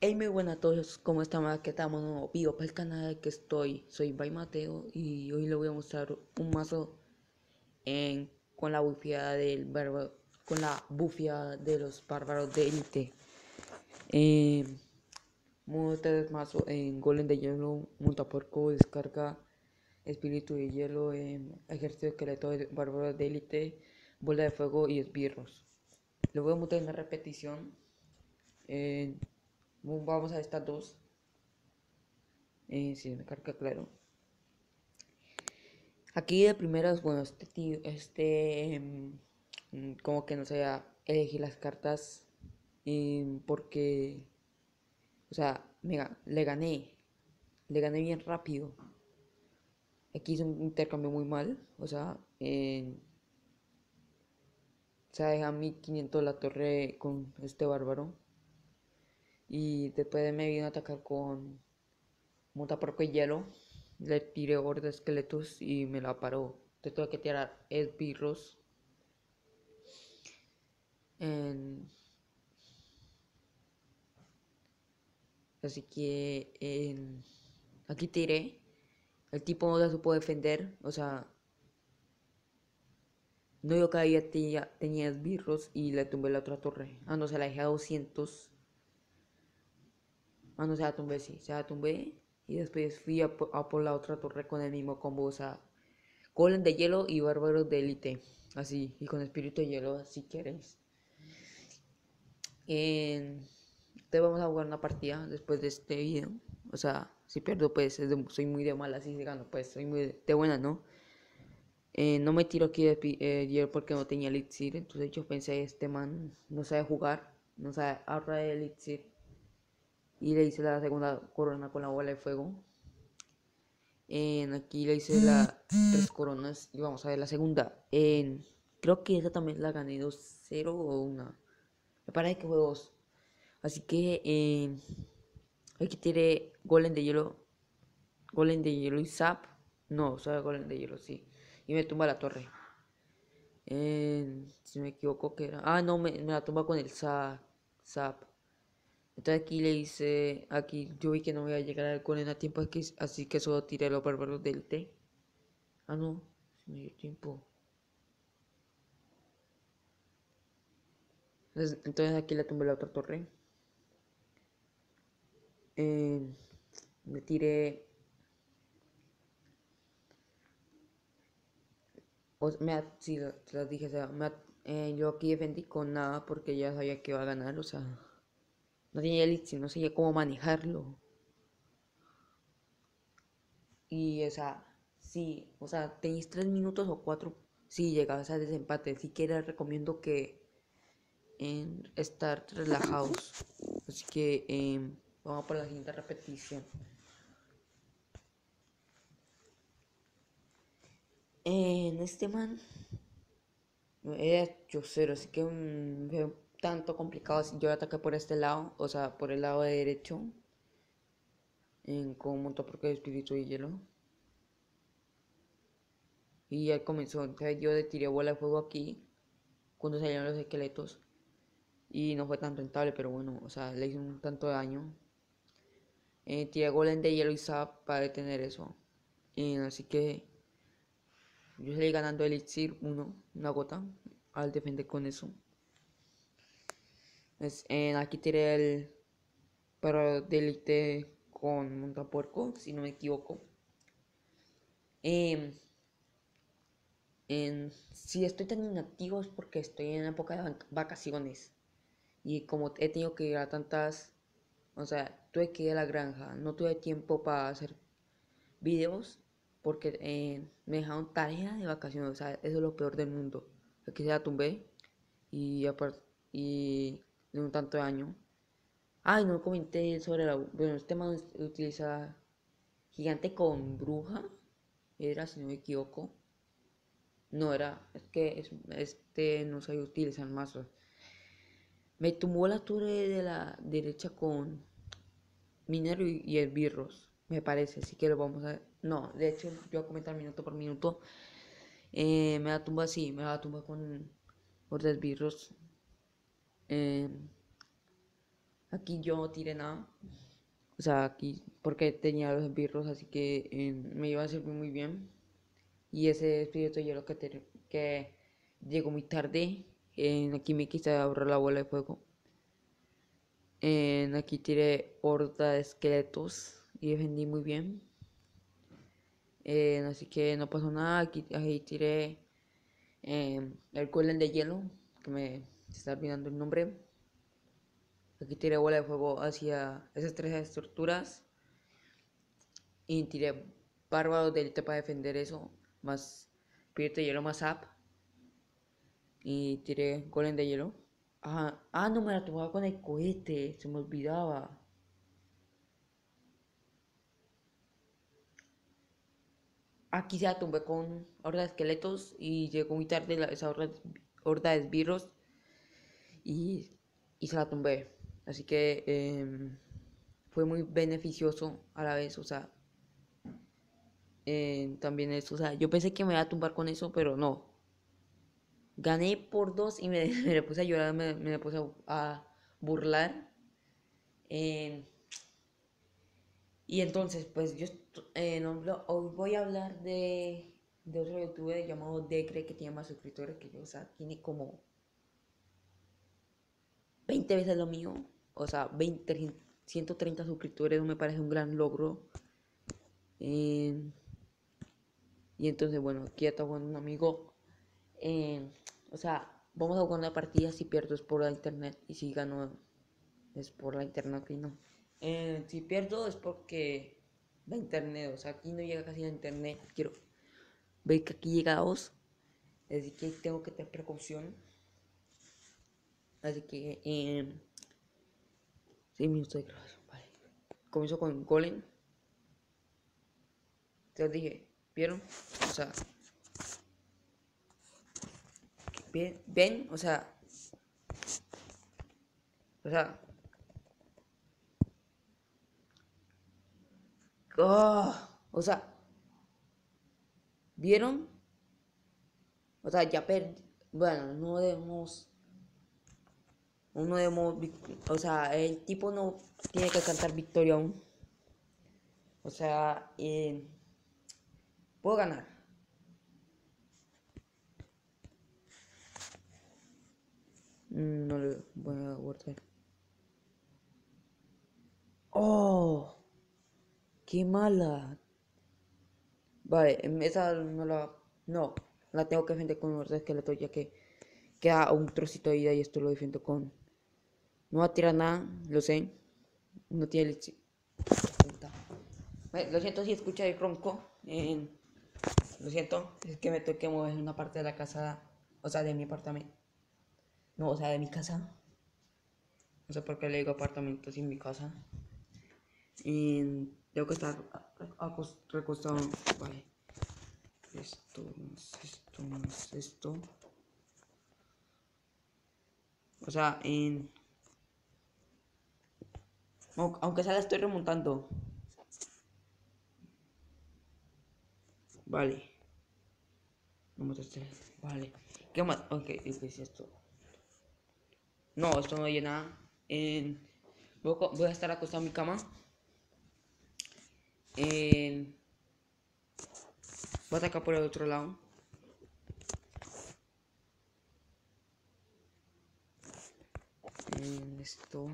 Hey, muy buenas a todos, ¿cómo estamos? ¿Qué estamos? No, vivo para el canal que estoy, soy Bay Mateo y hoy les voy a mostrar un mazo en, con la bufia del con la de los bárbaros de élite. Eh, ustedes mazo en golem de hielo, montaporco, descarga, espíritu de hielo, eh, ejército esqueleto de bárbaros de élite, bola de fuego y esbirros. Les voy a mostrar una repetición. Eh, Vamos a estas dos. Eh, si me carga, claro. Aquí de primeras, bueno, este tío, este, em, como que no sé, elegí las cartas em, porque, o sea, le gané, le gané bien rápido. Aquí hice un intercambio muy mal, o sea, en, o sea, deja 1500 la torre con este bárbaro. Y después me vino a atacar con montaporco y hielo. Le tiré de esqueletos y me la paró. Te tuve que tirar esbirros. Así que aquí tiré. El tipo no se supo defender. O sea, no yo que tenía, tenía esbirros y le tumbé la otra torre. Ah, no, se la dejé a 200. Ah, no, se la tumbé, sí, se la tumbé. Y después fui a, por la otra torre con el mismo combo, o sea, golem de hielo y bárbaros de élite. Así, y con espíritu de hielo, si queréis. Entonces vamos a jugar una partida después de este video. O sea, si pierdo, pues soy muy de mala, si gano, pues soy muy de, buena, ¿no? Eh, no me tiro aquí de eh, porque no tenía elixir. Entonces yo pensé, este man no sabe jugar, no sabe ahorrar el elixir y le hice la segunda corona con la bola de fuego. En, aquí le hice las tres coronas y vamos a ver la segunda. En, creo que esa también la gané 2-0 o una. Me parece que fue 2. Así que eh, aquí tiré golem de hielo. Golem de hielo y zap. No, o sea, golem de hielo, sí. Y me tumba la torre. si me equivoco que era... Ah, no, me, me la tumba con el zap. zap. Entonces aquí le hice, aquí yo vi que no voy a llegar al golem a tiempo, así que solo tiré los bárbaros del T. Ah, no, se me dio tiempo. Entonces aquí le tumbé la otra torre. Eh, me tiré... O, me, sí, lo, dije, o sea, eh, yo aquí defendí con nada porque ya sabía que iba a ganar, o sea no tenía elixir, no sabía cómo manejarlo. Y, o sea, sí, o sea, tenéis tres minutos o cuatro, si llegabas a desempate. Si quieres, recomiendo que en estar relajados. Así que em, vamos por la siguiente repetición. En este man era hecho cero, así que um, tanto complicado si yo ataqué por este lado, o sea, por el lado de derecho, en conjunto porque espíritu y hielo. Y ya comenzó, entonces yo le tiré bola de fuego aquí, cuando salieron los esqueletos. Y no fue tan rentable, pero bueno, o sea, le hice un tanto daño. Eh, tiré golem de hielo y zap para detener eso. Y así que yo salí ganando elixir 1, una gota, al defender con eso. Es, en, aquí tiré el para delite con montapuerco, si no me equivoco. Em, en, si estoy tan inactivo es porque estoy en época de vacaciones. Y como he tenido que ir a tantas, o sea, tuve que ir a la granja, no tuve tiempo para hacer videos porque eh, me dejaron tarea de vacaciones, o sea, eso es lo peor del mundo. Aquí se la tumbé y, y de un tanto de año. Ay, no comenté sobre la... Bueno, este man utiliza gigante con bruja. Era, si no me equivoco. No, era... Es que este no sabía utilizar mazo. Me tumbó la torre de la derecha con minero y, esbirros. Me parece, así que lo vamos a... No, de hecho, yo voy a comentar minuto por minuto. Eh, me la tumba así, me la tumba con... Por esbirros Em, Aquí yo no tiré nada. O sea, aquí porque tenía los esbirros, así que eh, me iba a servir muy bien. Y ese espíritu de hielo que, que llegó muy tarde. Aquí me quise ahorrar la bola de fuego. Aquí tiré horda de esqueletos y defendí muy bien. así que no pasó nada. Aquí, ahí tiré em, el golem de hielo, que me está olvidando el nombre. Aquí tiré bola de fuego hacia esas tres estructuras. Y tiré bárbaro de élite para defender eso. Más de hielo más up. Y tiré golem de hielo. Ajá. Ah, no me la tomaba con el cohete. Se me olvidaba. Aquí se la tumbé con horda de esqueletos y llegó muy tarde esa horda, de esbirros y, y, se la tumbé. Así que em, fue muy beneficioso a la vez, o sea, em, también eso, o sea, yo pensé que me iba a tumbar con eso, pero no. Gané por dos y me, me puse a llorar, me, me puse a, burlar. Em, y entonces, pues yo eh, hoy voy a hablar de, de otro youtuber llamado Decre que tiene más suscriptores que yo, o sea, tiene como 20 veces lo mío, o sea, 20, 130 suscriptores, me parece un gran logro. Eh, y entonces, bueno, aquí está jugando un amigo. Eh, o sea, vamos a jugar una partida, si pierdo es por la internet y si gano es por la internet y no. Eh, si pierdo es porque la internet, o sea, aquí no llega casi la internet. Quiero ver que aquí llega dos. Así que tengo que tener precaución. Así que, eh, 6 minutos de grabación, vale. Comienzo con Golem. Te lo dije, ¿vieron? O sea, ven, o sea, o sea, Oh, o sea, ¿vieron? O sea, ya perdí. Bueno, no debemos. No debemos. O sea, el tipo no tiene que cantar victoria aún. O sea, puedo ganar. Mm, no le voy a guardar. Oh. Qué mala. Vale, esa no la... No, la tengo que defender con los esqueletos ya que queda un trocito de vida y esto lo defiendo con... No va a tirar nada, lo sé. No tiene... lo siento si escucha el ronco. Lo siento, es que me tengo que mover en una parte de la casa, o sea, de mi apartamento. No, o sea, de mi casa. No sé por qué le digo apartamento sin mi casa. Y tengo que estar recostado. Vale. Esto esto esto. O sea, en. Aunque sea la estoy remontando. Vale. No Vale. ¿Qué más? Ok, ¿qué es esto? No, esto no nada. En... Voy a estar acostado en mi cama. Eh, voy a atacar por el otro lado. En esto.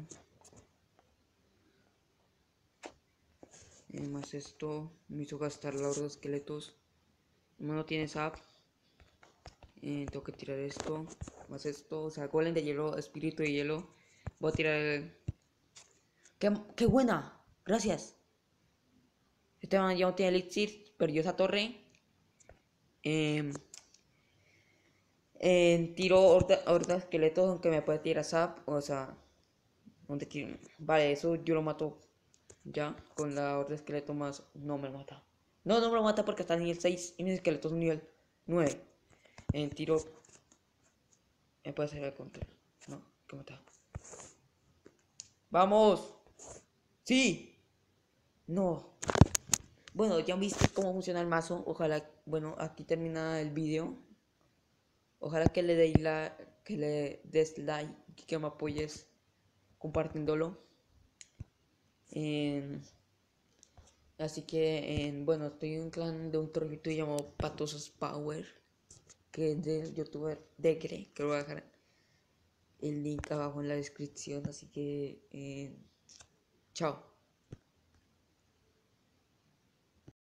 Eh, más esto. Me hizo gastar los esqueletos. No tiene sap. Eh, tengo que tirar esto. Más esto. O sea, golem de hielo, espíritu de hielo. Voy a tirar el... ¡Qué, qué buena! Gracias. Este man ya no tiene elixir, perdió esa torre. Eh, tiro horda, esqueletos, aunque me puede tirar zap. O sea, donde tiro. Vale, eso yo lo mato ya. Con la de esqueleto más. No me mata. No, no me mata porque está en nivel 6 y mis esqueletos son nivel 9. En tiro. Me puede hacer el control. No, que mata. ¡Vamos! ¡Sí! No. Bueno, ya viste cómo funciona el mazo. Ojalá, bueno, aquí termina el vídeo. Ojalá que le deis la, que le des like que me apoyes compartiéndolo. Así que, em, bueno, estoy en un clan de un torrito llamado Patosos Power, que es del youtuber Degre, que lo voy a dejar el link abajo en la descripción. Así que, em, chao.